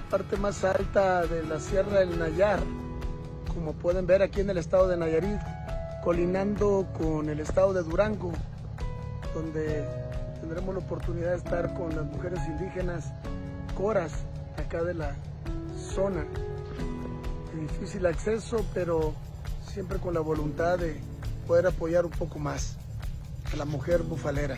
la parte más alta de la Sierra del Nayar, como pueden ver aquí en el estado de Nayarit, colinando con el estado de Durango, donde tendremos la oportunidad de estar con las mujeres indígenas coras acá de la zona. Difícil acceso, pero siempre con la voluntad de poder apoyar un poco más a la mujer bufalera.